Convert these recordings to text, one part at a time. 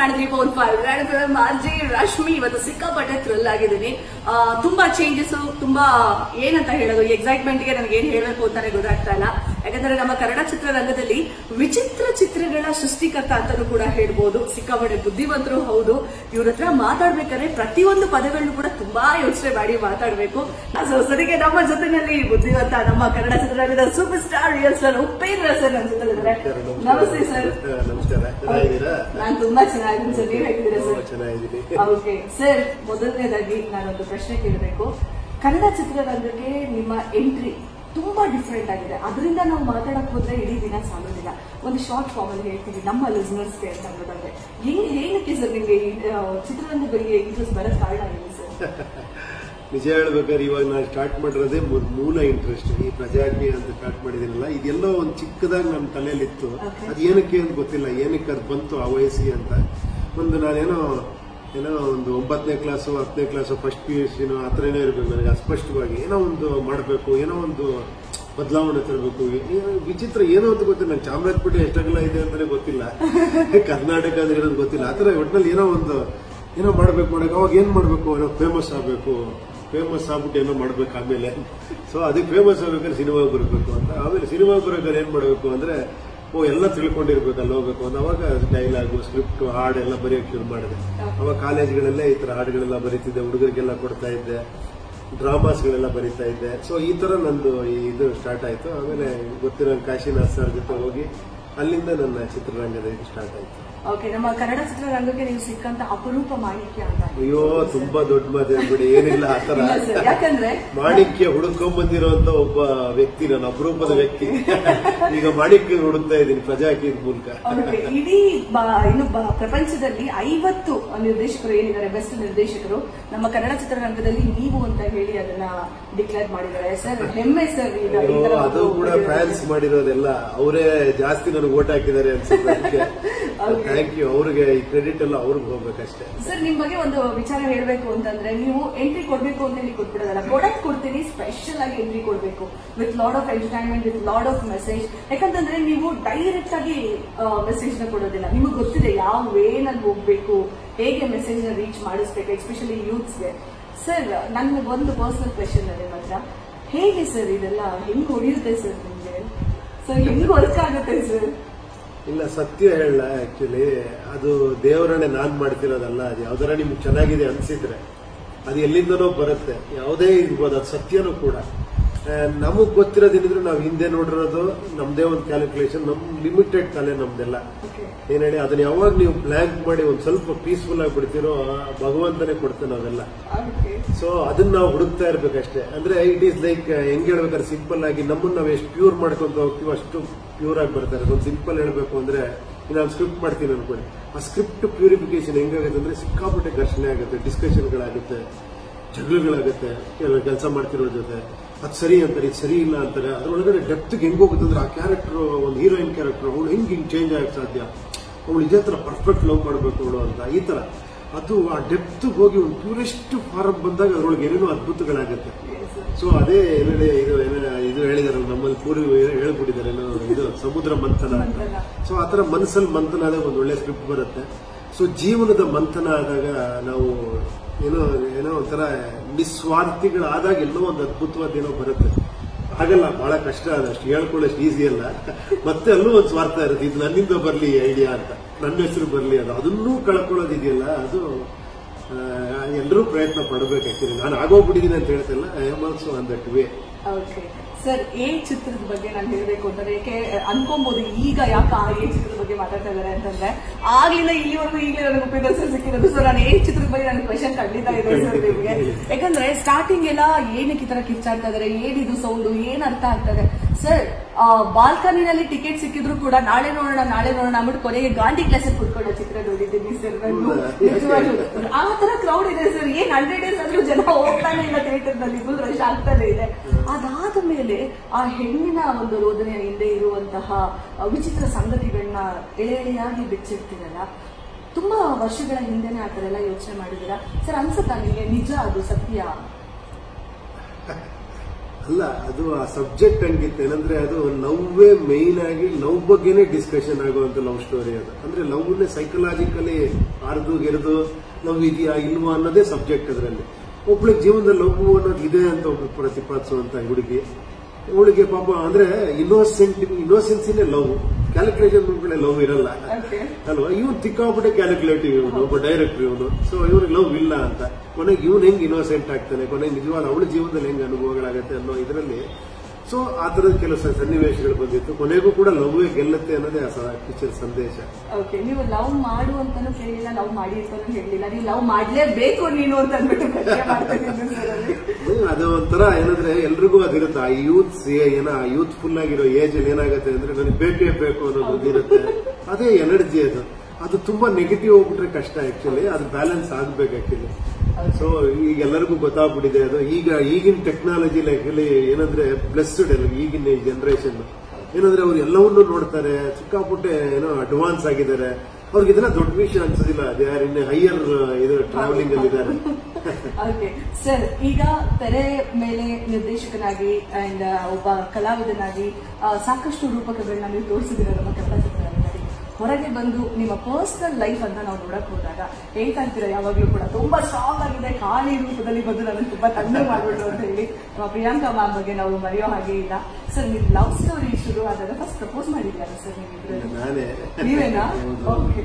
Nine three four five ಮಾರ್ಜಿ ರಶ್ಮಿ ಇವತ್ತು ಸಿಕ್ಕಾಪಟ್ಟೆ ಥ್ರಿಲ್ ಆಗಿದ್ದೀನಿ. ತುಂಬಾ ಚೇಂಜಸ್ ತುಂಬಾ ಏನಂತ ಹೇಳೋದು? ಎಕ್ಸೈಟ್ಮೆಂಟ್ಗೆ ನನಗೆ ಏನ್ ಹೇಳಬೇಕು ಅಂತಾನೆ ಗೊತ್ತಾಗ್ತಾ ಇಲ್ಲ. ಯಾಕಂದ್ರೆ ನಮ್ಮ ಕನ್ನಡ ಚಿತ್ರರಂಗದಲ್ಲಿ ವಿಚಿತ್ರ ಚಿತ್ರಗಳ ಸೃಷ್ಟಿಕರ್ತ ಅಂತಾನೂ ಕೂಡ ಹೇಳ್ಬೋದು. ಸಿಕ್ಕಾಪಟ್ಟೆ ಬುದ್ಧಿವಂತರು ಹೌದು. ಇವ್ರ ಹತ್ರ ಮಾತಾಡ್ಬೇಕಾದ್ರೆ ಪ್ರತಿಯೊಂದು ಪದಗಳನ್ನು ಕೂಡ ತುಂಬಾ ಯೋಚನೆ ಮಾಡಿ ಮಾತಾಡಬೇಕು. ಸರಿಗೆ ನಮ್ಮ ಜೊತೆನಲ್ಲಿ ಬುದ್ಧಿವಂತ ನಮ್ಮ ಕನ್ನಡ ಚಿತ್ರರಂಗದ super star real star Upendra sir ನನ್ನ ಜೊತೆ ನಮಸ್ತೆ ಸರ್ ನಾನ್ ತುಂಬಾ ಚೆನ್ನಾಗಿದ್ದೀನಿ ಸರ್ ನೀವ್ ಹೇಗಿದ್ದೀರಾ ಸರ್? ಓಕೆ ಸರ್ ಮೊದಲನೇದಾಗಿ ನಾನೊಂದು ಪ್ರಶ್ನೆ ಕೇಳಬೇಕು. ಕನ್ನಡ ಚಿತ್ರರಂಗಕ್ಕೆ ನಿಮ್ಮ ಎಂಟ್ರಿ ತುಂಬಾ ಡಿಫ್ರೆಂಟ್ ಆಗಿದೆ. ಅದರಿಂದ ನಾವು ಮಾತಾಡಕ್ ಹೋದ್ರೆ ಇಡೀ ದಿನ ಸಾಗೋದಿಲ್ಲ ಒಂದು ಶಾರ್ಟ್ ಫಾರ್ಮ್ ಅಲ್ಲಿ ಹೇಳ್ತೀವಿ ನಮ್ಮ ಲಿಸ್ನರ್ಸ್ಗೆ ಅಂತ ಅನ್ನೋದಾದ್ರೆ ಹೆಂಗ್ ಹೇಳಕ್ಕೆ ಸರ್ ನಿಮ್ಗೆ ಚಿತ್ರರಂಗದಲ್ಲಿ ಚಿತ್ರರಂಗದ ಬಗ್ಗೆ ಇಂಟ್ರೆಸ್ಟ್ ಬರೋದ್ ಕಾರಣ ಏನು ಸರ್ ನಿಜ ಹೇಳ್ಬೇಕಾದ್ರೆ ಇವಾಗ ನಾನು ಸ್ಟಾರ್ಟ್ ಮಾಡಿರೋದೇ ಮೂಲ ಇಂಟ್ರೆಸ್ಟ್ ಈ ಪ್ರಜಾಜ್ಞೆ ಅಂತ ಸ್ಟಾರ್ಟ್ ಮಾಡಿದ್ದೀನಲ್ಲ ಇದೆಲ್ಲೋ ಒಂದು ಚಿಕ್ಕದಾಗಿ ನನ್ನ ತಲೆಯಲ್ಲಿತ್ತು. ಇತ್ತು ಅದು ಏನಕ್ಕೆ ಅಂತ ಗೊತ್ತಿಲ್ಲ ಏನಕ್ಕೆ ಅದು ಬಂತು ಆ ವಯಸ್ಸಿ ಅಂತ. ಒಂದು ನಾನೇನೋ ಏನೋ ಒಂದು ಒಂಬತ್ತನೇ ಕ್ಲಾಸು ಹತ್ತನೇ ಕ್ಲಾಸು ಫಸ್ಟ್ ಪಿ ಯು ಸಿನೋ ಆ ಥರನೇ ಇರಬೇಕು ನನಗೆ ಅಸ್ಪಷ್ಟವಾಗಿ. ಏನೋ ಒಂದು ಮಾಡಬೇಕು ಏನೋ ಒಂದು ಬದಲಾವಣೆ ತರಬೇಕು. ವಿಚಿತ್ರ ಏನೋ ಅಂತ ಗೊತ್ತಿಲ್ಲ. ನಾನು ಚಾಮರಾಜಪೇಟೆ ಎಷ್ಟಾಗಲ್ಲ ಇದೆ ಅಂತಲೇ ಗೊತ್ತಿಲ್ಲ. ಕರ್ನಾಟಕ ಅಂದ್ರೆ ಏನೋ ಗೊತ್ತಿಲ್ಲ. ಆ ಥರ ಒಟ್ಟಿನಲ್ಲಿ ಏನೋ ಒಂದು ಏನೋ ಮಾಡಬೇಕು ಮಾಡಬೇಕು ಅವಾಗ ಏನು ಮಾಡಬೇಕು ಏನೋ ಫೇಮಸ್ ಆಗಬೇಕು. ಫೇಮಸ್ ಆಗ್ಬಿಟ್ಟು ಏನೋ ಮಾಡ್ಬೇಕು ಆಮೇಲೆ ಸೊ ಅದಕ್ಕೆ ಫೇಮಸ್ ಆಗ್ಬೇಕಾದ್ರೆ ಸಿನಿಮಾ ಬರಬೇಕು ಅಂತ. ಆಮೇಲೆ ಸಿನಿಮಾ ಬರೋಕಾದ್ರೆ ಏನ್ ಮಾಡ್ಬೇಕು ಅಂದ್ರೆ, ಓ, ಎಲ್ಲ ತಿಳ್ಕೊಂಡಿರ್ಬೇಕು, ಅಲ್ಲಿ ಹೋಗ್ಬೇಕು ಅಂತ. ಅವಾಗ ಡೈಲಾಗು ಸ್ಕ್ರಿಪ್ಟ್ ಎಲ್ಲ ಬರೆಯೋಕೆ ಶುರು ಮಾಡಿದೆ. ಅವಾಗ ಕಾಲೇಜ್ಗಳಲ್ಲೇ ಈ ತರ ಹಾಡುಗಳೆಲ್ಲ ಬರೀತಿದ್ದೆ, ಹುಡುಗರಿಗೆಲ್ಲ ಕೊಡ್ತಾ ಇದ್ದೆ ಡ್ರಾಮಾಸ್ಗಳೆಲ್ಲ ಬರೀತಾ ಇದ್ದೆ. ಸೊ ಈ ತರ ನಂದು ಇದು ಸ್ಟಾರ್ಟ್ ಆಯ್ತು. ಆಮೇಲೆ ಗೊತ್ತಿರೋ ಕಾಶಿನಾಥ್ ಸರ್ ಜೊತೆ ಹೋಗಿ ಅಲ್ಲಿಂದ ನನ್ನ ಚಿತ್ರರಂಗದ ಇದು ಸ್ಟಾರ್ಟ್ ಆಯ್ತು. ಓಕೆ ನಮ್ಮ ಕನ್ನಡ ಚಿತ್ರರಂಗಕ್ಕೆ ನೀವು ಸಿಕ್ಕಂತ ಅಪರೂಪ ಮಾಹಿತ್ಯ ಅಂತ. ಅಯ್ಯೋ ತುಂಬಾ ದೊಡ್ಡ ಮಾತು ಬಿಡಿ ಏನಿಲ್ಲ ಆ ತರ ಯಾಕಂದ್ರೆ ಮಾಣಿಕ್ಯ ಹುಡುಕೊಂಡ್ ಬಂದಿರುವಂತ ಒಬ್ಬ ವ್ಯಕ್ತಿ ನಾನು ಅಪರೂಪದ ವ್ಯಕ್ತಿ. ಈಗ ಮಾಣಿಕ್ಯ ಹುಡುಕ್ತಾ ಇದ್ದೀನಿ ಪ್ರಜಾಕಿ ಮೂಲಕ. ಇಡೀ ಇನ್ನು ಪ್ರಪಂಚದಲ್ಲಿ ಐವತ್ತು ನಿರ್ದೇಶಕರು ಏನಿದ್ದಾರೆ ಬೆಸ್ಟ್ ನಿರ್ದೇಶಕರು ನಮ್ಮ ಕನ್ನಡ ಚಿತ್ರರಂಗದಲ್ಲಿ ನೀವು ಅಂತ ಹೇಳಿ ಅದನ್ನ ಡಿಕ್ಲೇರ್ ಮಾಡಿದ್ದಾರೆ. ಸರ್ ಹೆಮ್ಮೆ ಸರ್ ಅದು ಕೂಡ. ಫ್ಯಾನ್ಸ್ ಮಾಡಿರೋದೆಲ್ಲ. ಅವರೇ ಜಾಸ್ತಿ ನನಗೆ ಓಟ್ ಹಾಕಿದ್ದಾರೆ ಅನ್ಸುತ್ತೆ ಥ್ಯಾಂಕ್ ಯು ಅವ್ರಿಗೆ ಈ ಕ್ರೆಡಿಟ್ ಎಲ್ಲ ಅವ್ರಿಗೆ ಹೋಗ್ಬೇಕಷ್ಟೇ. ಸರ್ ನಿಮ್ ಬಗ್ಗೆ ಒಂದು ವಿಚಾರ ಹೇಳಬೇಕು ಅಂತಂದ್ರೆ ನೀವು ಎಂಟ್ರಿ ಕೊಡ್ಬೇಕು ಅಂತ ನೀವು ಕೊಟ್ಬಿಡೋದಲ್ಲ. ಪ್ರಾಡಕ್ಟ್ ಕೊಡ್ತೀನಿ ಸ್ಪೆಷಲ್ ಆಗಿ ಎಂಟ್ರಿ ಕೊಡ್ಬೇಕು. With lot of entertainment with lot of message ಯಾಕಂತಂದ್ರೆ ನೀವು ಡೈರೆಕ್ಟ್ ಆಗಿ ಮೆಸೇಜ್ನ ಕೊಡೋದಿಲ್ಲ. ನಿಮಗೆ ಗೊತ್ತಿದೆ ಯಾವ ವೇನಲ್ಲಿ ಹೋಗ್ಬೇಕು ಹೇಗೆ ಮೆಸೇಜ್ನ ರೀಚ್ ಮಾಡಿಸ್ಬೇಕು ಎಸ್ಪೆಷಲಿ ಯೂತ್ಸ್ಗೆ ಸರ್ ನನ್ನ ಒಂದು ಪರ್ಸನಲ್ ಕ್ವೆಶನ್ ಇದೆ ಮಾತ್ರ. ಹೇಗೆ ಸರ್ ಇದೆಲ್ಲ ಹೆಂಗ್ ಹೊಡೆಯುತ್ತೆ ಸರ್ ನಿಮ್ಗೆ? ಸರ್ ಹೆಂಗ್ ವರ್ಕ್ ಆಗುತ್ತೆ ಸರ್ ಇಲ್ಲ, ಸತ್ಯ ಹೇಳ ಆಕ್ಚುಲಿ ಅದು ದೇವರನ್ನೇ ನಾನ್ ಮಾಡ್ತಿರೋದಲ್ಲ, ಅದು ಯಾವ್ದಾರ ನಿಮ್ಗೆ ಚೆನ್ನಾಗಿದೆ ಅನ್ಸಿದ್ರೆ, ಅದು ಎಲ್ಲಿಂದನೋ ಬರುತ್ತೆ. ಯಾವುದೇ ಇರ್ಬೋದು, ಅದು ಸತ್ಯನೂ ಕೂಡ. ನಮಗ್ ಗೊತ್ತಿರೋದೇನಿದ್ರು ನಾವು ಹಿಂದೆ ನೋಡಿರೋದು ನಮ್ದೇ ಒಂದು ಕ್ಯಾಲ್ಕುಲೇಷನ್ ನಮ್ ಲಿಮಿಟೆಡ್ ತಲೆ ನಮ್ದೆಲ್ಲ. ಏನ್ ಹೇಳಿ ಅದನ್ನ ಯಾವಾಗ ನೀವು ಬ್ಲಾಂಕ್ ಮಾಡಿ ಒಂದ್ ಸ್ವಲ್ಪ ಪೀಸ್ಫುಲ್ ಆಗಿ ಬಿಡ್ತೀರೋ ಭಗವಂತನೇ ಕೊಡ್ತಾನೆ ನಾವೆಲ್ಲ ಸೊ ಅದನ್ನ ನಾವು ಹುಡುಕ್ತಾ ಇರ್ಬೇಕಷ್ಟೇ. ಅಂದ್ರೆ ಇಟ್ ಈಸ್ ಲೈಕ್ ಹೆಂಗ್ ಹೇಳ್ಬೇಕಾದ್ರೆ ಸಿಂಪಲ್ ಆಗಿ ನಮ್ಮನ್ನ ನಾವು ಎಷ್ಟು ಪ್ಯೂರ್ ಮಾಡ್ಕೊಂತ ಹೋಗ್ತೀವೋ ಅಷ್ಟು ಪ್ಯೂರ್ ಆಗಿ ಬರ್ತಾರೆ. ಒಂದು ಸಿಂಪಲ್ ಹೇಳ್ಬೇಕು ಅಂದ್ರೆ ನಾನು ಸ್ಕ್ರಿಪ್ಟ್ ಮಾಡ್ತೀನಿ ಅನ್ಕೊಳ್ಳಿ. ಆ ಸ್ಕ್ರಿಪ್ಟ್ ಪ್ಯೂರಿಫಿಕೇಶನ್ ಹೆಂಗಾಗುತ್ತೆ ಅಂದ್ರೆ ಸಿಕ್ಕಾಪಟ್ಟೆ ಘರ್ಷಣೆ ಆಗುತ್ತೆ ಡಿಸ್ಕಷನ್ಗಳಾಗುತ್ತೆ ಜಗಳಗಳಾಗುತ್ತೆ, ಎಲ್ಲ ಕೆಲಸ ಮಾಡ್ತಿರೋ ಜೊತೆ. ಅದು ಸರಿ ಅಂತಾರೆ, ಇದು ಸರಿ ಇಲ್ಲ ಅಂತಾರೆ. ಅದ್ರೊಳಗಡೆ ಡೆಪ್ತ್ಗೆ ಹೆಂಗ್ ಹೋಗುತ್ತೆ ಅಂದ್ರೆ ಆ ಕ್ಯಾರೆಕ್ಟರ್ ಒಂದು ಹೀರೋಯಿನ್ ಕ್ಯಾರೆಕ್ಟರ್ ಅವಳು ಹೆಂಗೆ ಹಿಂಗೆ ಚೇಂಜ್ ಆಗಕ್ಕೆ ಸಾಧ್ಯ? ಅವಳು ಇದೇ ಥರ ಪರ್ಫೆಕ್ಟ್ ಲವ್ ಮಾಡಬೇಕು ಅವಳು ಅಂತ, ಈ ತರ. ಅದು ಆ ಡೆಪ್ತ್ ಹೋಗಿ ಒಂದು ಪ್ಯೂರೆಸ್ಟ್ ಫಾರಮ್ ಬಂದಾಗ ಅದ್ರೊಳಗೆ ಏನೇನೋ ಅದ್ಭುತಗಳಾಗುತ್ತೆ. ಸೊ ಅದೇ ಏನೇಳಿ ಇದು ಏನೇ ಇದು ಹೇಳಿದಾರಲ್ಲ, ನಮ್ಮಲ್ಲಿ ಪೂರ್ವ ಹೇಳ್ಬಿಟ್ಟಿದ್ದಾರೆ ಇದು ಸಮುದ್ರ ಮಂಥನ ಅಂತ. ಸೊ ಆ ಥರ ಮನಸ್ಸಲ್ಲಿ ಮಂಥನ ಒಂದು ಒಳ್ಳೆ ಸ್ಕ್ರಿಪ್ಟ್ ಬರುತ್ತೆ. ಸೊ ಜೀವನದ ಮಂಥನ ಆದಾಗ ನಾವು ಏನೋ ಏನೋ ಒಂಥರ ನಿಸ್ವಾರ್ಥಿಗಳಾದಾಗ ಎಲ್ಲೋ ಒಂದು ಅದ್ಭುತವಾದ ಏನೋ ಬರುತ್ತೆ. ಆಗಲ್ಲ ಬಹಳ ಕಷ್ಟ ಅದಷ್ಟು ಹೇಳ್ಕೊಳ್ಳೋಷ್ಟು ಈಸಿ ಅಲ್ಲ. ಮತ್ತೆ ಅಲ್ಲೂ ಒಂದು ಸ್ವಾರ್ಥ ಇರುತ್ತೆ. ಇದು ನನ್ನಿಂದ ಬರಲಿ ಐಡಿಯಾ ಅಂತ. ನನ್ನ ಹೆಸರು ಬರಲಿ ಅದು. ಅದನ್ನೂ ಕಳ್ಕೊಳ್ಳೋದಿದೆಯಲ್ಲ ಅದು ಎಲ್ಲರೂ ಪ್ರಯತ್ನ ಪಡಬೇಕು ನಾನು ಆಗೋಗ್ಬಿಟ್ಟಿದ್ದೀನಿ ಅಂತ ಹೇಳ್ತಿಲ್ಲ I am also on that way sir A ಚಿತ್ರದ ಬಗ್ಗೆ ನಾನು ಹೇಳಬೇಕು ಅಂತಂದ್ರೆ ಯಾಕೆ ಅನ್ಕೊಂಬೋದು ಈಗ ಯಾಕೆ ಆ ಎ ಚಿತ್ರದ ಬಗ್ಗೆ ಮಾತಾಡ್ತಾ ಇದಾರೆ ಅಂತಂದ್ರೆ ಆಗ್ಲಿಂದ ಇಲ್ಲಿವರೆಗೂ ಈಗಲೇ ನನಗೆ ಉಪಯೋಗ ಸರ್ ಸಿಕ್ಕಿರೋದು. ಸರ್ ನಾನು ಎ ಚಿತ್ರದ ಬಗ್ಗೆ ನನಗೆ ಕ್ವಶನ್ ಖಂಡಿತ ಇದೆ ಸರ್ ನಿಮಗೆ. ಯಾಕಂದ್ರೆ ಸ್ಟಾರ್ಟಿಂಗ್ ಎಲ್ಲ ಏನಕ್ಕೆ ಈ ತರ ಕಿಚ್ಚಾಡ್ತಾ ಇದಾರೆ ಏನಿದು ಸೌಂಡು ಏನ್ ಅರ್ಥ ಆಗ್ತದೆ ಸರ್ ಬಾಲ್ಕನಿನಲ್ಲಿ ಟಿಕೆಟ್ ಸಿಕ್ಕಿದ್ರು ಕೂಡ ನಾಳೆ ನೋಡೋಣ ನಾಳೆ ನೋಡೋಣ ಅಂದ್ಬಿಟ್ಟು ಕೊನೆಗೆ ಗಾಂಧಿ ಕ್ಲಾಸ್ ಕುತ್ಕೊಳ್ಳೋ ಚಿತ್ರ ನೋಡಿದ್ದೀನಿ ಸರ್ ನಾನು. ಆ ತರ ಕ್ರೌಡ್ ಇದೆ ಸರ್. ಏನ್ ಹಂಡ್ರೆಡ್ ಡೇಸ್ ಆದ್ರೂ ಜನ ಹೋಗ್ತಾನೆ ಇಲ್ಲ ಥಿಯೇಟರ್ನಲ್ಲಿ ಫುಲ್ ರಶ್ ಆಗ್ತಾನೆ ಇದೆ. ಅದಾದ ಮೇಲೆ ಆ ಹೆಣ್ಣಿನ ಒಂದು ರೋದನೆಯ ಹಿಂದೆ ಇರುವಂತಹ ವಿಚಿತ್ರ ಸಂಗತಿಗಳನ್ನ ಎಳೆ ಎಳೆಯಾಗಿ ಬಿಚ್ಚಿರ್ತೀರಲ್ಲ ತುಂಬಾ ವರ್ಷಗಳ ಹಿಂದೆನೆ ಆ ತರ ಎಲ್ಲ ಯೋಚನೆ ಮಾಡಿದೀರ ಸರ್ ಅನ್ಸುತ್ತಾ ನಿಮಗೆ ನಿಜ ಅದು ಸತ್ಯ? ಅಲ್ಲ, ಅದು ಆ ಸಬ್ಜೆಕ್ಟ್ ಹಂಗಿತ್ತು. ಏನಂದ್ರೆ ಅದು ಲವ್ವೇ ಮೇನ್ ಆಗಿ ಲವ್ ಬಗ್ಗೆನೇ ಡಿಸ್ಕಷನ್ ಆಗುವಂತ ಲವ್ ಸ್ಟೋರಿ ಅದು. ಅಂದ್ರೆ ಲವ್ನೇ ಸೈಕಲಾಜಿಕಲಿ ಅರ್ದು ಗೆರೆದು ಲವ್ ಇದೆಯಾ, ಇಲ್ವಾ ಅನ್ನೋದೇ ಸಬ್ಜೆಕ್ಟ್ ಅದರಲ್ಲಿ. ಒಬ್ಳಿಗೆ ಜೀವನದಲ್ಲಿ ಲವ್ ಅನ್ನೋದು ಇದೆ ಅಂತ ಒಬ್ಳು ಪ್ರತಿಪಾದಿಸುವಂತ ಹುಡುಗಿ. ಅವಳಿಗೆ ಪಾಪ ಅಂದ್ರೆ ಇನ್ನೋಸೆಂಟ್ ಇನ್ನೋಸೆನ್ಸಿನೇ ಲವ್. ಕ್ಯಾಲ್ಕುಲೇಷನ್ ಮುಂದೆ ಲವ್ ಇರಲ್ಲ. ಅಲ್ವಾ? ಇವನ್ ತಿಕ್ಕಾಬಿಟ್ಟೆ ಕ್ಯಾಲ್ಕುಲೇಟಿವ್ ಇವನು ಒಬ್ಬ ಡೈರೆಕ್ಟರ್ ಇವನು. ಸೊ ಇವ್ರಿಗೆ ಲವ್ ಇಲ್ಲ ಅಂತ. ಕೊನೆಗೆ ಇವನು ಹೆಂಗ್ ಇನ್ನೋಸೆಂಟ್ ಆಗ್ತಾನೆ? ಕೊನೆಗೆ ನಿಜವಾದ ಅವಳ ಜೀವನದಲ್ಲಿ ಹೆಂಗ್ ಅನುಭವಗಳಾಗತ್ತೆ ಅನ್ನೋ ಇದರಲ್ಲಿ ಸೊ ಆ ತರದ ಕೆಲವು ಸನ್ನಿವೇಶಗಳು ಬಂದಿತ್ತು. ಕೊನೆಗೂ ಕೂಡ ಲವ್ವೇ ಗೆಲ್ಲತ್ತೆ ಅನ್ನೋದೇ ಆ ಪಿಕ್ಚರ್ ಸಂದೇಶ. ಓಕೆ ನೀವು ಲವ್ ಮಾಡು ಅಂತಾನು ಕೇಳಿಲ್ಲ ಲವ್ ಮಾಡಿ ಅಂತಾನು ಹೇಳಿಲ್ಲ ನೀವು ಲವ್ ಮಾಡ್ಲೇಬೇಕು ನೀನು ಅಂತ ಅಂದ್ಬಿಟ್ಟು ಅದು ಒಂಥರ ಏನಂದ್ರೆ ಎಲ್ರಿಗೂ ಅದಿರುತ್ತೆ ಆ ಯೂತ್ ಏನೋ ಆ ಯೂತ್ಫುಲ್ ಆಗಿರೋ ಏಜ್ ಅಲ್ಲಿ ಏನಾಗುತ್ತೆ ಅಂದ್ರೆ ನನಗೆ ಬೇಕೇ ಬೇಕು ಅನ್ನೋದು ಇರುತ್ತೆ. ಅದೇ ಎನರ್ಜಿ ಅದು. ಅದು ತುಂಬಾ ನೆಗೆಟಿವ್ ಹೋಗ್ಬಿಟ್ರೆ ಕಷ್ಟ ಆಕ್ಚುಲಿ ಅದು ಬ್ಯಾಲೆನ್ಸ್ ಆಗ್ಬೇಕು ಆಕ್ಚುಲಿ ಸೊ ಈಗ ಎಲ್ಲರಿಗೂ ಗೊತ್ತಾಗ್ಬಿಟ್ಟಿದೆ ಅದು. ಈಗ ಈಗಿನ ಟೆಕ್ನಾಲಜಿ ಲೈಫಲ್ಲಿ ಏನಂದ್ರೆ ಬ್ಲೆಸ್ಡ್ ಈಗಿನ ಜನರೇಷನ್ ಏನಂದ್ರೆ ಅವ್ರು ಎಲ್ಲವನ್ನೂ ನೋಡ್ತಾರೆ. ಸಿಕ್ಕಾಪಟ್ಟೆ ಏನೋ ಅಡ್ವಾನ್ಸ್ ಆಗಿದ್ದಾರೆ. ಅವ್ರಿಗೆ ಇದನ್ನ ದೊಡ್ಡ ವಿಷಯ ಅನ್ಸೋದಿಲ್ಲ. ದೇ ಆರ್ ಇನ್ ಹೈಯರ್ ಇದು ಟ್ರಾವೆಲಿಂಗ್ ಅಲ್ಲಿ ಇದ್ದಾರೆ. ಸರ್ ಈಗ ತೆರೆ ಮೇಲೆ ನಿರ್ದೇಶಕನಾಗಿ ಅಂಡ್ ಒಬ್ಬ ಕಲಾವಿದನಾಗಿ ಆ, ಸಾಕಷ್ಟು ರೂಪಕಗಳನ್ನ ನೀವು ತೋರಿಸಿದ್ರೆ ನಮ್ಮ ಹೊರಗೆ ಬಂದು ನಿಮ್ಮ ಪರ್ಸ್ನಲ್ ಲೈಫ್ ಅಂತ ನಾವು ನೋಡಕ್ ಹೋದಾಗ ಹೇಳ್ತಾ ಇರ್ತೀರ ಯಾವಾಗ್ಲೂ ಕೂಡ ತುಂಬಾ ಸ್ಟ್ರಾಂಗ್ ಆಗಿದೆ. ಖಾಲಿ ರೂಪದಲ್ಲಿ ಬಂದು ನನ್ನ ತುಂಬಾ ತಂದೆ ಮಾಡ್ಬಿಟ್ರು ಅಂತ ಹೇಳಿ ನಮ್ಮ ಪ್ರಿಯಾಂಕಾ ಮ್ಯಾಮ್ ಬಗ್ಗೆ ನಾವು ಮರೆಯೋ ಹಾಗೆ ಇಲ್ಲ. ಸರ್ ನಿಮ್ ಲವ್ ಸ್ಟೋರಿ ಶುರು ಆದಾಗ ಫಸ್ಟ್ ಪ್ರಪೋಸ್ ಮಾಡಿದ್ಯಾರ ಸರ್ ನೀವು ನಾನೇ. ನೀವೇನಾ? ಓಕೆ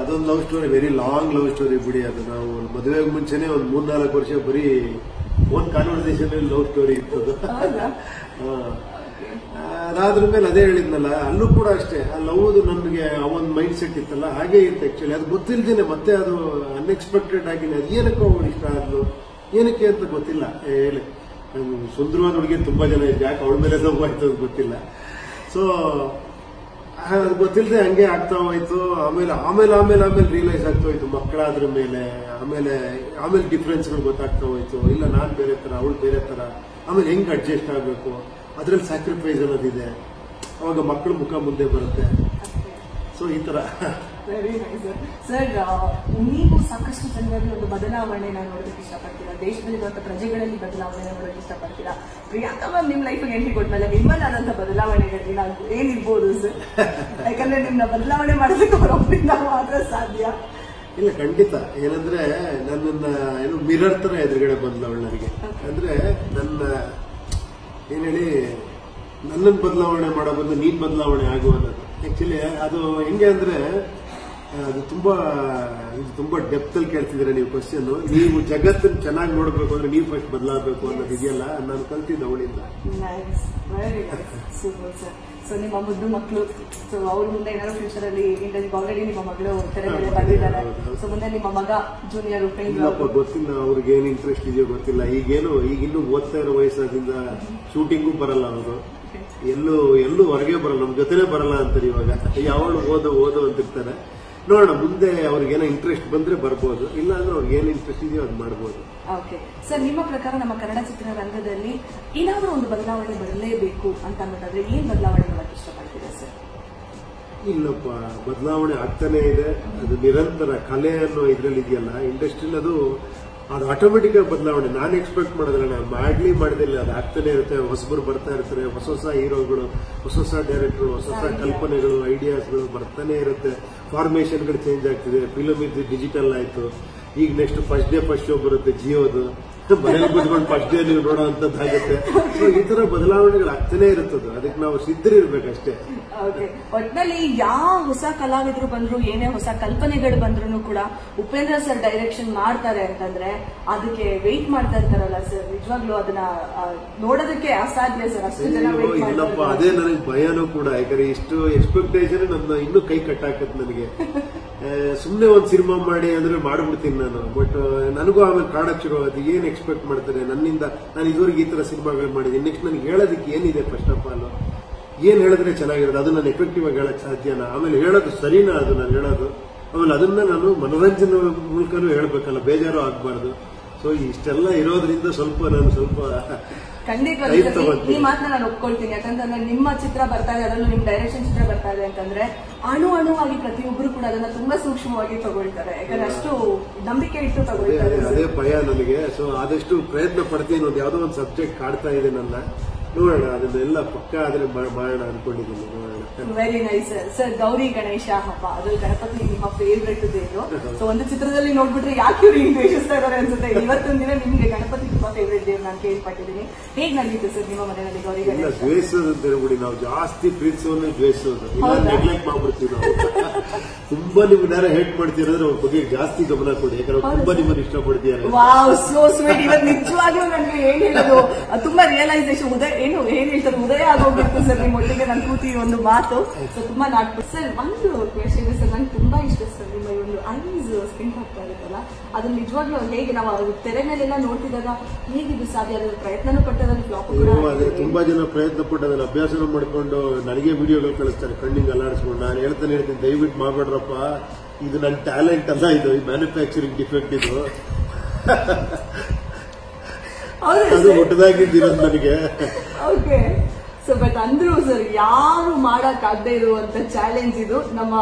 ಅದೊಂದು love story very long love story ಬಿಡಿ. ಅದು ನಾವು ಮದುವೆಗೆ ಮುಂಚೆನೆ ಒಂದು ಮೂರ್ನಾಲ್ಕು ವರ್ಷ ಬರೀ ಫೋನ್ ಕಾನ್ವರ್ಸೇಷನ್ ಲವ್ ಸ್ಟೋರಿ ಇತ್ತು ಅದಾದ್ರ ಮೇಲೆ ಅದೇ ಹೇಳಿದ್ನಲ್ಲ, ಅಲ್ಲೂ ಕೂಡ ಅಷ್ಟೇ, ಆ ಹೌದು ನಮಗೆ ಒಂದು ಮೈಂಡ್ ಸೆಟ್ ಇತ್ತಲ್ಲ, ಹಾಗೆ ಇತ್ತು ಆಕ್ಚುಲಿ ಅದು ಗೊತ್ತಿಲ್ದೇನೆ ಮತ್ತೆ ಅದು ಅನ್ಎಕ್ಸ್ಪೆಕ್ಟೆಡ್ ಆಗಿ ಅದು ಏನಕ್ಕೆ ಇಷ್ಟ ಆದ್ಲು, ಏನಕ್ಕೆ ಅಂತ ಗೊತ್ತಿಲ್ಲ. ಹೇಳಿ. ಸುಂದರವಾದ ಹುಡುಗಿ ತುಂಬಾ ಜನ ಇದೆ ಯಾಕೆ ಅವಳ ಮೇಲೆ ನೋವು ಆಯ್ತು ಗೊತ್ತಿಲ್ಲ. ಸೊ ಅದು ಗೊತ್ತಿಲ್ಲದೆ ಹಂಗೆ ಆಗ್ತಾ ಹೋಯ್ತು. ಆಮೇಲೆ ಆಮೇಲೆ ಆಮೇಲೆ ಆಮೇಲೆ ರಿಯಲೈಸ್ ಆಗ್ತಾ ಹೋಯ್ತು ಮಕ್ಕಳಾದ್ರ ಮೇಲೆ. ಆಮೇಲೆ ಆಮೇಲೆ ಡಿಫ್ರೆನ್ಸ್ಗಳು ಗೊತ್ತಾಗ್ತಾ ಹೋಯ್ತು. ಇಲ್ಲ, ನಾನು ಬೇರೆ ತರ, ಅವಳು ಬೇರೆ ತರ. ಆಮೇಲೆ ಹೆಂಗ್ ಅಡ್ಜಸ್ಟ್ ಆಗ್ಬೇಕು? ಅದ್ರಲ್ಲಿ ಸ್ಯಾಕ್ರಿಫೈಸ್ ಅನ್ನೋದಿದೆ ಅವಾಗ ಮಕ್ಕಳ ಮುಖ ಮುಂದೆ ಬರುತ್ತೆ. ಸೊ ಈ ತರ. ವೆರಿ ನೈಸ್ ಸರ್ ನೀವು ಸಾಕಷ್ಟು ಜನರಲ್ಲಿ ಒಂದು ಬದಲಾವಣೆನ ನೋಡೋದಕ್ಕೆ ಇಷ್ಟಪಡ್ತೀರಾ? ದೇಶದಲ್ಲಿರುವಂಥ ಪ್ರಜೆಗಳಲ್ಲಿ ಬದಲಾವಣೆ ನೋಡೋಕೆ ಇಷ್ಟಪಡ್ತೀರಾ? ಪ್ರಿಯಾಂಕಾ ಮ್ಯಾಮ್ ನಿಮ್ ಲೈಫ್ ಎಂಟ್ರಿ ಕೊಟ್ಮೇಲೆ ನಿಮ್ಮಲ್ಲಾದಂತಹ ಬದಲಾವಣೆಗಳು ನಾವು ಏನಿರ್ಬೋದು ಸರ್ ಯಾಕಂದ್ರೆ ನಿಮ್ನ ಬದಲಾವಣೆ ಮಾಡೋದಕ್ಕೆ ಅವರೊಬ್ಬರಿಂದ ಮಾತ್ರ ಸಾಧ್ಯ. ಇಲ್ಲ ಖಂಡಿತ. ಏನಂದ್ರೆ ನನ್ನನ್ನ ಏನು ಮಿರರ್ ತರ ಎದುರುಗಡೆ ಬದಲಾವಣೆ ನನಗೆ. ಅಂದ್ರೆ ನನ್ನ ಏನ್ ಹೇಳಿ ನನ್ನನ್ನು ಬದಲಾವಣೆ ಮಾಡೋ ಬದಲು ನೀನ್ ಬದಲಾವಣೆ ಆಗುವಂಥದ್ದು ಆ್ಯಕ್ಚುಲಿ ಅದು ಹೆಂಗೆ ಅಂದ್ರೆ, ಅದು ತುಂಬಾ, ಇದು ತುಂಬಾ ಡೆಪ್ತ್ ಅಲ್ಲಿ ಕೇಳ್ತಿದ್ದೀರಾ ನೀವು ಕ್ವಶನ್ ನೀವು ಜಗತ್ತನ್ನು ಚೆನ್ನಾಗಿ ನೋಡಬೇಕು ಅಂದ್ರೆ ನೀವು ಫಸ್ಟ್ ಬದಲಾಗಬೇಕು ಅನ್ನೋದು ಇದೆಯಲ್ಲ? ನಾನು ಕಲ್ತಿದ್ದೆ ಅವಳಿಂದ. ಸೊ ನಿಮ್ಮ ಮುದ್ದು ಮಕ್ಕಳು ಸೊ ಅವ್ರ ಮುಂದೆ ಏನಾದ್ರು ಫ್ಯೂಚರ್ ಅಲ್ಲಿ ಇಂಟರ್ವ್ಯೂ ಆಲ್ರೆಡಿ ನಿಮ್ಮ ಮಗಳು ಬಂದಿದ್ದಾರೆ. ಸೊ ಮುಂದೆ ನಿಮ್ಮ ಮಗ ಜೂನಿಯರ್ ಇಲ್ಲಪ್ಪ ಗೊತ್ತಿಲ್ಲ ಅವ್ರಿಗೆ ಏನ್ ಇಂಟ್ರೆಸ್ಟ್ ಇದೆಯೋ ಗೊತ್ತಿಲ್ಲ. ಈಗೇನು ಈಗ ಇನ್ನೂ ಓದ್ತಾ ಇರೋ ವಯಸ್ಸಾದಿಂದ ಶೂಟಿಂಗು ಬರಲ್ಲ ಅವರು. ಎಲ್ಲೂ ಎಲ್ಲೂ ಹೊರಗೆ ಬರಲ್ಲ ನಮ್ ಜೊತೆನೆ ಬರಲ್ಲ ಅಂತಾರೆ ಇವಾಗ. ಯಾವಳು ಓದೋ ಓದೋ ಅಂತಿರ್ತಾರೆ. ನೋಡೋಣ ಮುಂದೆ ಅವ್ರಿಗೇನೋ ಇಂಟ್ರೆಸ್ಟ್ ಬಂದ್ರೆ ಬರ್ಬೋದು. ಇಲ್ಲ ಅಂದ್ರೆ ಅವ್ರಿಗೆ ಏನ್ ಇಂಟ್ರೆಸ್ಟ್ ಇದೆಯೋ ಅದು ಮಾಡ್ಬೋದು. ಓಕೆ ಸರ್ ನಿಮ್ಮ ಪ್ರಕಾರ ನಮ್ಮ ಕನ್ನಡ ಚಿತ್ರರಂಗದಲ್ಲಿ ಏನಾದರೂ ಒಂದು ಬದಲಾವಣೆ ಬರಲೇಬೇಕು ಅಂತ ಅನ್ನೋದಾದ್ರೆ ಏನ್ ಬದಲಾವಣೆ ಇಷ್ಟಪಡ್ತೀರಾ ಸರ್? ಇಲ್ಲಪ್ಪ ಬದಲಾವಣೆ ಆಗ್ತಾನೆ ಇದೆ. ಅದು ನಿರಂತರ ಕಲೆ ಅನ್ನೋ ಇದ್ರಲ್ಲಿ ಇದೆಯಲ್ಲ ಇಂಡಸ್ಟ್ರಿಲ್ ಅದು ಅದು ಆಟೋಮೆಟಿಕ್ ಆಗಿ ಬದಲಾವಣೆ. ನಾನು ಎಕ್ಸ್ಪೆಕ್ಟ್ ಮಾಡಿದ್ರೆ ನಾನು ಮಾಡ್ಲಿ ಮಾಡಿದಿಲ್ಲ ಅದು ಆಗ್ತಾನೆ ಇರುತ್ತೆ. ಹೊಸಬರು ಬರ್ತಾ ಇರ್ತಾರೆ ಹೊಸ ಹೊಸ ಹೀರೋಗಳು ಹೊಸ ಹೊಸ ಡೈರೆಕ್ಟರ್ ಹೊಸ ಹೊಸ ಕಲ್ಪನೆಗಳು ಐಡಿಯಾಸ್ಗಳು ಬರ್ತಾನೆ ಇರುತ್ತೆ. ಫಾರ್ಮೇಶನ್ಗಳು ಚೇಂಜ್ ಆಗ್ತಿದೆ. ಫಿಲಮ್ ಇದು ಡಿಜಿಟಲ್ ಆಯಿತು. ಈಗ next first day first show ಬರುತ್ತೆ ಜಿಯೋದು. ಮನೇಲಿ ಕೂತ್ಕೊಂಡು ಫಸ್ಟ್ ಡೇ ನೀವು ನೋಡೋ ಅಂತದ್ದಾಗುತ್ತೆ ಸೊ ಈ ತರ ಬದಲಾವಣೆಗಳು ಆಗ್ತಾನೆ ಇರುತ್ತದು. ಅದಕ್ಕೆ ನಾವು ಸಿದ್ಧರಿರ್ಬೇಕಷ್ಟೇ ಒಟ್ನಲ್ಲಿ ಯಾವ ಹೊಸ ಕಲಾವಿದರು ಬಂದ್ರು ಏನೇ ಹೊಸ ಕಲ್ಪನೆಗಳು ಬಂದ್ರು ಕೂಡ ಉಪೇಂದ್ರ ಸರ್ ಡೈರೆಕ್ಷನ್ ಮಾಡ್ತಾರೆ ಅಂತಂದ್ರೆ ಅದಕ್ಕೆ ವೆಯ್ಟ್ ಮಾಡ್ತಾ ಇರ್ತಾರಲ್ಲ ಸರ್ ನಿಜವಾಗ್ಲೂ ಅದನ್ನ ನೋಡೋದಕ್ಕೆ ಅಸಾಧ್ಯ ಸರ್ ಅಷ್ಟು ಜನ ಇಲ್ಲಪ್ಪ. ಅದೇ ನನಗೆ ಭಯನೂ ಕೂಡ. ಯಾಕಂದ್ರೆ ಇಷ್ಟು ಎಕ್ಸ್ಪೆಕ್ಟೇಷನ್ ನನ್ನ ಇನ್ನೂ ಕೈ ಕಟ್ಟಾಕತ್ ನನಗೆ. ಸುಮ್ಮನೆ ಒಂದು ಸಿನಿಮಾ ಮಾಡಿ ಅಂದ್ರೆ ಮಾಡ್ಬಿಡ್ತೀನಿ ನಾನು. ಬಟ್ ನನಗೂ ಆಮೇಲೆ ಕಾಡಕ್ಕೆ ಶುರು ಆಗುತ್ತೆ ಏನು ಎಕ್ಸ್ಪೆಕ್ಟ್ ಮಾಡ್ತಾರೆ? ನನ್ನಿಂದ ನಾನು ಇದುವರೆಗೆ ಈ ತರ ಸಿನಿಮಾಗಳು ಮಾಡಿದ್ದೀನಿ. ನೆಕ್ಸ್ಟ್ ನನಗೆ ಹೇಳೋದಕ್ಕೆ ಏನಿದೆ ಫಸ್ಟ್ ಆಫ್ ಆಲ್ ಏನ್ ಹೇಳಿದ್ರೆ ಚೆನ್ನಾಗಿರೋದು ಅದು ನಾನು ಎಫೆಕ್ಟಿವ್ ಆಗಿ ಹೇಳಕ್ ಸಾಧ್ಯನಾ? ಆಮೇಲೆ ಹೇಳೋದು ಸರಿನಾ ಅದು? ನಾನು ಹೇಳೋದು? ಆಮೇಲೆ ಅದನ್ನ ನಾನು ಮನೋರಂಜನೆ ಮೂಲಕನೂ ಹೇಳಬೇಕಲ್ಲ, ಬೇಜಾರು ಆಗ್ಬಾರ್ದು. ಸೊ ಇಷ್ಟೆಲ್ಲ ಇರೋದ್ರಿಂದ ಸ್ವಲ್ಪ ನಾನು ಸ್ವಲ್ಪ ಖಂಡಿತವಾಗಿ ಈ- ಮಾತನ್ನ ನಾನು ಒಪ್ಕೊಳ್ತೀನಿ. ಯಾಕಂತಂದ್ರೆ ನಿಮ್ಮ ಚಿತ್ರ ಬರ್ತಾ ಇದೆ ಅದರಲ್ಲೂ ನಿಮ್ ಡೈರೆಕ್ಷನ್ ಚಿತ್ರ ಬರ್ತಾ ಇದೆ ಅಂತಂದ್ರೆ ಅಣು ಅಣುವಾಗಿ ಪ್ರತಿಯೊಬ್ಬರು ಕೂಡ ಅದನ್ನ ತುಂಬಾ ಸೂಕ್ಷ್ಮವಾಗಿ ತಗೊಳ್ತಾರೆ. ಯಾಕಂದ್ರೆ ಅಷ್ಟು ನಂಬಿಕೆ ಇಟ್ಟು ತಗೊಳ್ತಾರೆ. ಅದೇ- ಅದೇ ಭಯ ನನಗೆ ಸೊ ಆದಷ್ಟು ಪ್ರಯತ್ನ ಪಡ್ತೀನಿ ಅನ್ನೋದು ಯಾವ್ದೋ ಒಂದು ಸಬ್ಜೆಕ್ಟ್ ಕಾಡ್ತಾ ಇದೆ ನನ್ನ. ನೋಡೋಣ ಅದನ್ನೆಲ್ಲ ಪಕ್ಕ ಆದ್ರೆ ಮಾಡೋಣ ಅನ್ಕೊಂಡಿದ್ದೀನಿ ನೋಡೋಣ. Very nice sir Gauri Ganesha ಹಬ್ಬ. ಅದು ಗಣಪತಿ ನಿಮ್ಮ ಫೇವ್ರೆಟ್ ದೇವರು. ಸೊ ಒಂದು ಚಿತ್ರದಲ್ಲಿ ನೋಡ್ಬಿಟ್ರೆ ಯಾಕೆ ಇವ್ರು ಹಿಂಗ್ ದ್ವೇಷಿಸ್ತಾ ಇದಾರೆ ಅನ್ಸುತ್ತೆ? ಇವತ್ತೊಂದು ದಿನ ನಿಮ್ಗೆ ಗಣಪತಿ ತುಂಬಾ ಫೇವ್ರೆಟ್ ದೇವ್ರು ನಾನು ಕೇಳ್ಪಟ್ಟಿದ್ದೀನಿ. ಹೇಗ್ ನಡೀತು ಸರ್ ನಿಮ್ಮ ಮನೆಯಲ್ಲಿ ಗೌರಿ ಗಣೇಶ? ದ್ವೇಷೋದು ಅಂತ ಹೇಳ್ಬಿಡಿ ನಾವು ಜಾಸ್ತಿ ಪ್ರೀತಿಸೋದನ್ನ ದ್ವೇಷೋದು? ನೆಗ್ಲೆಕ್ಟ್ ಮಾಡ್ಬಿಡ್ತೀವಿ ನಾವು. ತುಂಬಾ ನಿಮ್ಮನ್ನ ಹೇಟ್ ಮಾಡ್ತಿರೋದ್ರೆ ಅವ್ರ ಬಗ್ಗೆ ಜಾಸ್ತಿ ಗಮನ ಕೊಡಿ. ಯಾಕಂದ್ರೆ ತುಂಬಾ ನಿಮ್ಮನ್ನ ಇಷ್ಟಪಡ್ತೀರ ವಾವ್ ಸೋ ಸ್ವೀಟ್ ಇವತ್ತು ನಿಜವಾಗ್ಲೂ ನನಗೆ ಏನ್ ಹೇಳೋದು? ತುಂಬಾ ರಿಯಲೈಸೇಷನ್ ಉದಯ ಏನು ಏನ್ ಹೇಳ್ತಾರೆ? ಉದಯ ಆಗೋಗ್ಬಿಟ್ಟು ಸರ್ ನಿಮ್ಮ ಒಟ್ಟಿಗೆ ನಾನು ಕೂತಿ ಒಂದು ಮಾತು. ಸೊ ತುಂಬಾ ನಾಟ್ ಸರ್ ಒಂದು ಕ್ವೆಶನ್ ಸರ್ ನಂಗೆ ತುಂಬಾ ಇಷ್ಟ ಸರ್ ನಿಮ್ಮ ಈ ಒಂದು ಐಸ್ ಸ್ಕಿನ್ ಆಗ್ತಾ ಇರುತ್ತಲ್ಲ ಅದು ನಿಜವಾಗ್ಲೂ ಹೇಗೆ ನಾವು ತೆರೆ ಮೇಲೆಲ್ಲ ನೋಡ್ತಿದ್ದಾಗ ಹೇಗಿದು ಸಾಧ್ಯ ಅದ್ರ ಪ್ರಯತ್ನನೂ ಪಟ್ಟದಲ್ಲಿ ಫ್ಲಾಪ್ ಅದೇ ತುಂಬಾ ಜನ ಪ್ರಯತ್ನ ಪಟ್ಟು ಅದನ್ನ ಅಭ್ಯಾಸನ ಮಾಡ್ಕೊಂಡು ನನಗೆ ವಿಡಿಯೋಗಳು ಕಳಿಸ್ತಾರೆ ಕಣ್ಣಿಗೆ ಅಲ್ಲಾಡಿಸ್ಕೊಂಡು. ನಾನು ಹೇಳ್ತಾನೆ ಹೇಳ್ತೀನಿ ದಯವಿಟ್ಟು ಮಾಡ್ಬೇಡ್ರಪ್ಪ. ಇದು ನನ್ನ ಟ್ಯಾಲೆಂಟ್ ಅಲ್ಲ ಇದು ಈ ಮ್ಯಾನುಫ್ಯಾಕ್ಚರಿಂಗ್ ಡಿಫೆಕ್ಟ್ ಇದು. ಅದು ಸರ್. ಹುಟ್ಟದಾಗಿದ್ದಿರೋದು ನನಗೆ. ಓಕೆ ಸೊ ಬಟ್ ಅಂದ್ರೂ ಸರ್ ಯಾರು ಮಾಡಕ್ ಆಗದೆ ಇರುವಂತ ಚಾಲೆಂಜ್ ಇದು. ನಮ್ಮ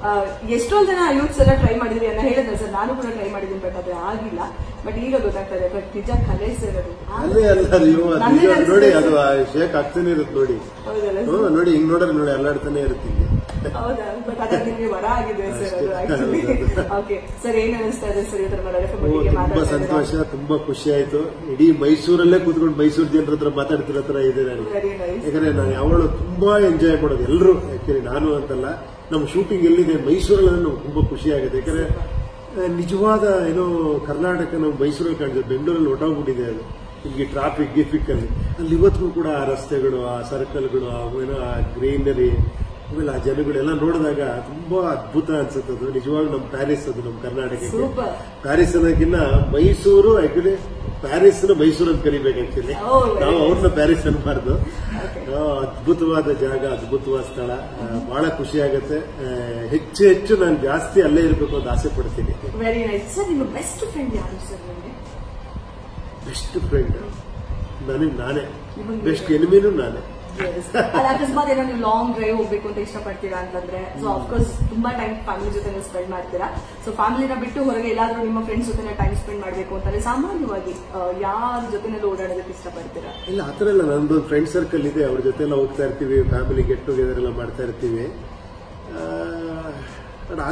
ಆ, ಎಷ್ಟೊಂದ್ ಜನ ಯೂತ್ಸ್ ಎಲ್ಲ ಟ್ರೈ ಮಾಡಿದ್ರಿ ಅನ್ನೋ ಹೇಳಿದ್ರೆ ಸರ್ ನಾನು ಕೂಡ ಟ್ರೈ ಮಾಡಿದ್ದೀನಿ ಬಟ್ ಅದು ಆಗಿಲ್ಲ. ಬಟ್ ಈಗ ಗೊತ್ತಾಗ್ತದೆ ಬಟ್ ನಿಜ ಕಲೆ ಸರ್ ಅದು. ನೋಡಿ ಅದು ಶೇಕ್ ಆಗ್ತಾನೆ ಇರುತ್ತೆ ನೋಡಿ. ಹೌದಲ್ಲ ನೋಡಿ ಹಿಂಗ್ ನೋಡ್ರಿ ನೋಡಿ ಅಲ್ಲಾಡ್ತಾನೆ ಇರುತ್ತೆ ಹೌದಾ? ಬಟ್ ಅದು ನಿಮ್ಗೆ ವರ ಆಗಿದೆ ಸರ್ ಅದು ಆಕ್ಚುಲಿ ಓಕೆ ಸರ್ ಏನ್ ಅನಿಸ್ತಾ ಇದೆ ಸರ್ ಇದ್ರ ಮೇಲೆ ಬಗ್ಗೆ ತುಂಬಾ ಸಂತೋಷ ತುಂಬಾ ಖುಷಿ ಆಯ್ತು. ಇಡೀ ಮೈಸೂರಲ್ಲೇ ಕೂತ್ಕೊಂಡು ಮೈಸೂರು ಜನರ ಹತ್ರ ಮಾತಾಡ್ತಿರೋ ಹತ್ರ ಇದೆ ನನಗೆ ನೈಸ್ ಯಾಕಂದ್ರೆ ನಾನು ಯಾವಾಗಲೂ ತುಂಬಾ ಎಂಜಾಯ್ ಮಾಡೋದು. ಎಲ್ಲರೂ ಆಕ್ಚುಲಿ ನಾನು ಅಂತಲ್ಲ ನಮ್ಮ ಶೂಟಿಂಗ್ ಎಲ್ಲಿದೆ? ಮೈಸೂರಲ್ಲಿ ನಮ್ಗೆ ತುಂಬಾ ಖುಷಿ ಆಗುತ್ತೆ. ಯಾಕಂದ್ರೆ ನಿಜವಾದ ಏನೋ ಕರ್ನಾಟಕ ನಾವು ಮೈಸೂರಲ್ಲಿ ಕಾಣಿದೆ ಬೆಂಗಳೂರಲ್ಲಿ ಹೊಟ್ಟೋಗ್ಬಿಟ್ಟಿದೆ ಅದು. ಇಲ್ಲಿ ಟ್ರಾಫಿಕ್ ಗಿಫಿಕ್ ಅಲ್ಲಿ ಅಲ್ಲಿ ಇವತ್ತಿಗೂ ಕೂಡ ಆ ರಸ್ತೆಗಳು ಆ ಸರ್ಕಲ್ಗಳು ಆ ಏನೋ ಆ ಗ್ರೀನರಿ ಆಮೇಲೆ ಆ ಜನಗಳೆಲ್ಲ ನೋಡಿದಾಗ ತುಂಬಾ ಅದ್ಭುತ ಅನ್ಸುತ್ತೆ ಅದು. ನಿಜವಾಗ್ಲೂ ನಮ್ಮ ಪ್ಯಾರಿಸ್ ಅದು ನಮ್ಮ ಕರ್ನಾಟಕಕ್ಕೆ. ಸೂಪರ್. ಪ್ಯಾರಿಸ್ ಅನ್ನೋಕ್ಕಿಂತ ಮೈಸೂರು ಆಕ್ಚುಲಿ ಪ್ಯಾರಿಸ್ ಮೈಸೂರು ಅಂತ ಕರಿಬೇಕು ಆಕ್ಚುಲಿ ನಾವು ಅವ್ರನ್ನ ಪ್ಯಾರಿಸ್ ಅನ್ಬಾರ್ದು. ಅದ್ಭುತವಾದ ಜಾಗ ಅದ್ಭುತವಾದ ಸ್ಥಳ. ಬಹಳ ಖುಷಿ ಆಗತ್ತೆ. ಹೆಚ್ಚು ಹೆಚ್ಚು ನಾನು ಜಾಸ್ತಿ ಅಲ್ಲೇ ಇರಬೇಕು ಅಂತ ಆಸೆ ಪಡ್ತೀನಿ. ಬೆಸ್ಟ್ ಫ್ರೆಂಡ್ ಯಾರು ಸರ್ ಬೆಸ್ಟ್ ಫ್ರೆಂಡ್ ನನಗೆ ನಾನೇ. ಬೆಸ್ಟ್ ಎನಿಮಿನೂ ನಾನೇ. ಅಲ್ಲ ಅಕಸ್ಮಾತ್ ನೀವು ಲಾಂಗ್ ಡ್ರೈವ್ ಹೋಗ್ಬೇಕು ಅಂತ ಇಷ್ಟಪಡ್ತೀರಾ ಅಂತಂದ್ರೆ ಸೊ ಅಫ್ಕೋರ್ಸ್ ತುಂಬಾ ಟೈಮ್ ಫ್ಯಾಮಿಲಿ ಜೊತೆ ಸ್ಪೆಂಡ್ ಮಾಡ್ತೀರಾ. ಸೊ ಫ್ಯಾಮಿಲಿನ ಬಿಟ್ಟು ಹೊರಗೆ ಎಲ್ಲಾದ್ರೂ ನಿಮ್ಮ ಫ್ರೆಂಡ್ಸ್ ಜೊತೆ ಟೈಮ್ ಸ್ಪೆಂಡ್ ಮಾಡ್ಬೇಕು ಅಂತಂದ್ರೆ ಸಾಮಾನ್ಯವಾಗಿ ಯಾರ ಜೊತೆನೆಲ್ಲ ಓಡಾಡೋದಕ್ಕೆ ಇಷ್ಟಪಡ್ತೀರಾ? ಇಲ್ಲ ಆ ಥರ ಇಲ್ಲ. ನಮ್ದು ಫ್ರೆಂಡ್ ಸರ್ಕಲ್ ಇದೆ. ಅವ್ರ ಜೊತೆ ಎಲ್ಲ ಹೋಗ್ತಾ ಇರ್ತೀವಿ. ಫ್ಯಾಮಿಲಿ ಗೆಟ್ ಟುಗೆದರ್ ಎಲ್ಲ ಮಾಡ್ತಾ ಇರ್ತೀವಿ. ಆ,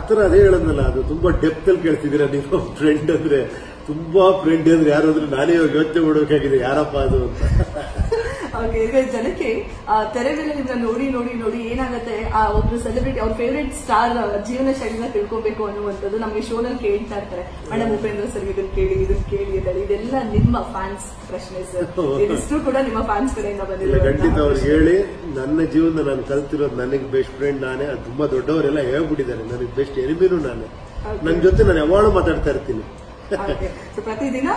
ಥರ ಅದೇ ಹೇಳೋದಲ್ಲ ಅದು ತುಂಬಾ ಡೆಪ್ತ್ ಅಲ್ಲಿ ಕೇಳ್ತಿದ್ದೀರಾ ನೀವು ಫ್ರೆಂಡ್ ಅಂದ್ರೆ. ತುಂಬಾ ಫ್ರೆಂಡ್ ಅಂದ್ರೆ ಯಾರು ಅಂದ್ರೆ ನಾನೇ ಯೋಚನೆ ಮಾಡಬೇಕಾಗಿದೆ ಯಾರಪ್ಪ ಅದು ಅಂತ. ಜನಕ್ಕೆ ತೆರೆ ಮೇಲೆ ನಿಮ್ನ ನೋಡಿ ನೋಡಿ ನೋಡಿ ಏನಾಗುತ್ತೆ ಆ ಒಬ್ರು ಸೆಲೆಬ್ರಿಟಿ ಅವ್ರ ಫೇವ್ರೆಟ್ ಸ್ಟಾರ್ ಜೀವನ ಶೈಲಿನ ತಿಳ್ಕೊಬೇಕು ಅನ್ನುವಂಥದ್ದು ನಮಗೆ ಶೋನಲ್ಲಿ ಕೇಳ್ತಾ ಇರ್ತಾರೆ. ಮೇಡಮ್ ಉಪೇಂದ್ರ ಸರ್ ಇದನ್ನ ಕೇಳಿ ಇದನ್ನ ಕೇಳಿ ಅಂತ ಇದೆಲ್ಲ ನಿಮ್ಮ ಫ್ಯಾನ್ಸ್ ಪ್ರಶ್ನೆ ಸರ್ ಇದಿಷ್ಟು ಕೂಡ ನಿಮ್ಮ ಫ್ಯಾನ್ಸ್ ಕಡೆಯಿಂದ ಬಂದಿದೆ ಖಂಡಿತ ಅವ್ರು ಹೇಳಿ ನನ್ನ ಜೀವನ ನಾನು ಕಲ್ತಿರೋದು ನನಗೆ ಬೆಸ್ಟ್ ಫ್ರೆಂಡ್ ನಾನೇ. ಅದು ತುಂಬಾ ದೊಡ್ಡವರೆಲ್ಲ ಹೇಳ್ಬಿಟ್ಟಿದ್ದಾರೆ ನನಗೆ ಬೆಸ್ಟ್ ಎನಿಮಿನೂ ನಾನೇ. ನನ್ನ ಜೊತೆ ನಾನು ಯಾವಾಗಲೂ ಮಾತಾಡ್ತಾ ಇರ್ತೀನಿ. ಪ್ರತಿದಿನ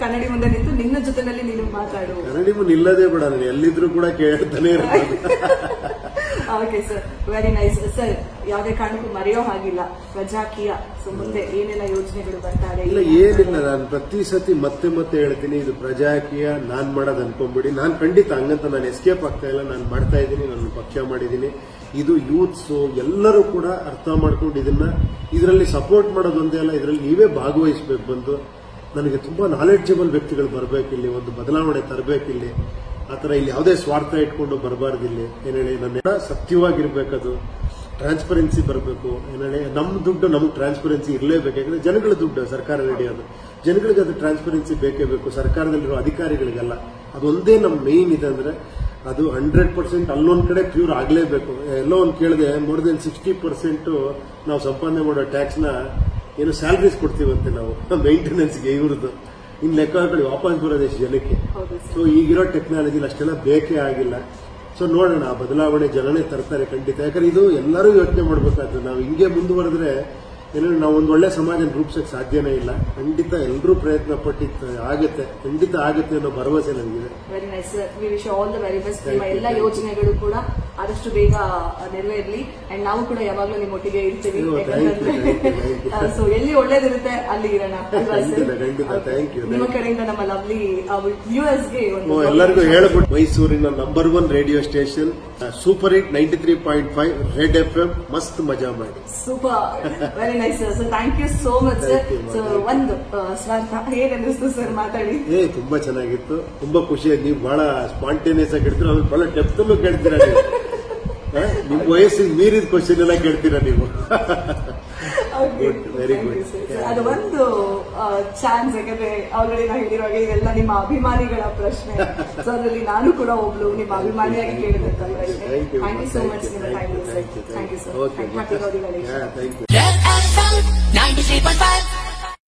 ಕನ್ನಡಿ ಮುಂದೆ ನಿಂತು ನಿನ್ನ ಜೊತೆನಲ್ಲಿ ನೀನು ಮಾತಾಡು. ಕನ್ನಡಿ ಮುಂದೆ ಇಲ್ಲದೆ ಬೇಡ ನಾನು ಎಲ್ಲಿದ್ರು ಕೂಡ ಕೇಳ್ತಾನೆ okay sir very nice sir ಯಾವುದೇ ಕಾರಣಕ್ಕೂ ಮರೆಯೋ ಹಾಗಿಲ್ಲ. ಪ್ರಜಾಕೀಯ ಸೊ ಮುಂದೆ ಏನೆಲ್ಲ ಯೋಜನೆಗಳು ಬರ್ತಾ ಇದೆ ಇಲ್ಲ ಏನಿಲ್ಲ. ನಾನು ಪ್ರತಿ ಸತಿ ಮತ್ತೆ ಮತ್ತೆ ಹೇಳ್ತೀನಿ ಇದು ಪ್ರಜಾಕೀಯ. ನಾನ್ ಮಾಡೋದು ಅನ್ಕೊಂಬಿಡಿ ನಾನು ಖಂಡಿತ ಹಂಗಂತ ನಾನು ಎಸ್ಕೇಪ್ ಆಗ್ತಾ ಇಲ್ಲ. ನಾನು ಮಾಡ್ತಾ ಇದ್ದೀನಿ ನಾನು ಪಕ್ಷ ಮಾಡಿದ್ದೀನಿ. ಇದು ಯೂತ್ಸ್ ಎಲ್ಲರೂ ಕೂಡ ಅರ್ಥ ಮಾಡ್ಕೊಂಡು ಇದನ್ನ ಇದರಲ್ಲಿ ಸಪೋರ್ಟ್ ಮಾಡೋದೊಂದೇ ಅಲ್ಲ ಇದರಲ್ಲಿ ನೀವೇ ಭಾಗವಹಿಸಬೇಕು ಬಂದು. ನನಗೆ ತುಂಬಾ ನಾಲೆಡ್ಜಬಲ್ ವ್ಯಕ್ತಿಗಳು ಬರಬೇಕಿಲ್ಲಿ ಒಂದು ಬದಲಾವಣೆ ತರಬೇಕಿಲ್ಲಿ ಆತರ ಇಲ್ಲಿ ಯಾವುದೇ ಸ್ವಾರ್ಥ ಇಟ್ಕೊಂಡು ಬರಬಾರ್ದಿಲ್ಲಿ ಇಲ್ಲಿ. ಏನ್ ಹೇಳಿ, ನನ್ನ ಸತ್ಯವಾಗಿರ್ಬೇಕದು ಟ್ರಾನ್ಸ್ಪರೆನ್ಸಿ ಬರಬೇಕು. ಏನೇಳಿ ನಮ್ಮ ದುಡ್ಡು ನಮ್ಗೆ ಟ್ರಾನ್ಸ್ಪರೆನ್ಸಿ ಇರಲೇಬೇಕು. ಯಾಕಂದ್ರೆ ಜನಗಳ ದುಡ್ಡು ಸರ್ಕಾರ ನಡೆಯೋದು. ಜನಗಳಿಗೆ ಅದು ಟ್ರಾನ್ಸ್ಪರೆನ್ಸಿ ಬೇಕೇ ಬೇಕು. ಸರ್ಕಾರದಲ್ಲಿರೋ ಅಧಿಕಾರಿಗಳಿಗೆಲ್ಲ. ಅದೊಂದೇ ನಮ್ಮ ಮೇನ್ ಇದೆ ಅಂದ್ರೆ ಅದು ಹಂಡ್ರೆಡ್ ಪರ್ಸೆಂಟ್ ಅಲ್ಲೊಂದು ಕಡೆ ಪ್ಯೂರ್ ಆಗಲೇಬೇಕು. ಎಲ್ಲೋ ಒಂದು ಕೇಳಿದೆ ಮೋರ್ ದೆನ್ ಸಿಕ್ಸ್ಟಿ ಪರ್ಸೆಂಟ್ ನಾವು ಸಂಪಾದನೆ ಮಾಡೋ ಟ್ಯಾಕ್ಸ್ನ ಏನು ಸ್ಯಾಲ್ರೀಸ್ ಕೊಡ್ತೀವಂತೆ ನಾವು? ಮೇಂಟೆನೆನ್ಸ್ಗೆ ಇವ್ರದ್ದು. ಇನ್ ಲೆಕ್ಕ ಹಾಕೊಳ್ಳಿ ವಾಪಸ್ ಬರೋದು ಎಷ್ಟು ಜನಕ್ಕೆ ಸೊ ಈಗಿರೋ ಟೆಕ್ನಾಲಜಿ ಅಷ್ಟೆಲ್ಲ ಬೇಕೇ ಆಗಿಲ್ಲ. ಸೊ ನೋಡೋಣ ಆ ಬದಲಾವಣೆ ಜನನೇ ತರ್ತಾರೆ ಖಂಡಿತ. ಯಾಕಂದ್ರೆ ಇದು ಎಲ್ಲರೂ ಯೋಚನೆ ಮಾಡಬೇಕಾದ್ರೆ ನಾವು ಹಿಂಗೆ ಮುಂದುವರೆದ್ರೆ ಏನೋ ನಾವು ಒಂದು ಒಳ್ಳೆ ಸಮಾಜ ರೂಪಿಸಕ್ಕೆ ಸಾಧ್ಯನೇ ಇಲ್ಲ. ಖಂಡಿತ ಎಲ್ಲರೂ ಪ್ರಯತ್ನ ಪಟ್ಟಿತ್ತು ಆಗುತ್ತೆ ಖಂಡಿತ ಆಗುತ್ತೆ ಅನ್ನೋ ಭರವಸೆ ನನಗಿದೆ very nice we wish all the very best ನಿಮ್ಮ ಎಲ್ಲ ಯೋಜನೆಗಳು ಕೂಡ ಆದಷ್ಟು ಬೇಗ ನೆರವೇರಲಿ. ಅಂಡ್ ನಾವು ಕೂಡ ಯಾವಾಗ್ಲೂ ಇರ್ತೀವಿ. You, thank you. ಸೊ ಎಲ್ಲಿ ಒಳ್ಳೇದಿರುತ್ತೆ ಅಲ್ಲಿ ಇರೋಣ. ನಿಮ್ಮ ಕಡೆಯಿಂದ ನಮ್ಮ ಲವ್ಲಿ ವ್ಯೂವರ್ಸ್ಗೆ ಒಂದು ಎಲ್ಲರಿಗೂ ಹೇಳ್ಬಿಟ್ಟು ಮೈಸೂರಿನ number one radio station super hit ninety three point five red F M ಮಸ್ತ್ ಮಜಾ ಮಾಡಿ. Super very nice sir so thank you so much sir so ಒಂದು ಸ್ವಾರ್ಥ ಹೇಗೆ ಸರ್ ಮಾತಾಡಿ? ಏ ತುಂಬಾ ಚೆನ್ನಾಗಿತ್ತು. ತುಂಬಾ ಖುಷಿಯಾಗಿ ನೀವು ಬಹಳ ಸ್ಪಾಂಟೇನಿಯಸ್ ಆಗಿ ಕೇಳ್ತೀರ ಆಮೇಲೆ ಬಹಳ ಡೆಪ್ತ್ ಕೇಳ್ತೀರಾ ನೀವು? ನಿಮ್ಮ ನಿಮ್ ವಯಸ್ಸಿಗೆ ಮೀರಿದ ಕ್ವಶನ್ ಎಲ್ಲ ಕೇಳ್ತೀರಾ ನೀವು? Good, ವೆರಿ ಗುಡ್ ಅದು ಒಂದು ಚಾನ್ಸ್ ಯಾಕಂದ್ರೆ ಆಲ್ರೆಡಿ ನಾ ಹಾಗೆ ಇದೆಲ್ಲ ನಿಮ್ಮ ಅಭಿಮಾನಿಗಳ ಪ್ರಶ್ನೆ. ಸೊ ಅದರಲ್ಲಿ ನಾನು ಕೂಡ ಒಬ್ಳು ನಿಮ್ಮ ಅಭಿಮಾನಿಯಾಗಿ ಕೇಳಿದಂತಲ್ವಾ ಪ್ರಶ್ನೆ ಥ್ಯಾಂಕ್ ಯು ಸೋ ಮಚ್ ನಿಮ್ಮ thank time sir thank you sir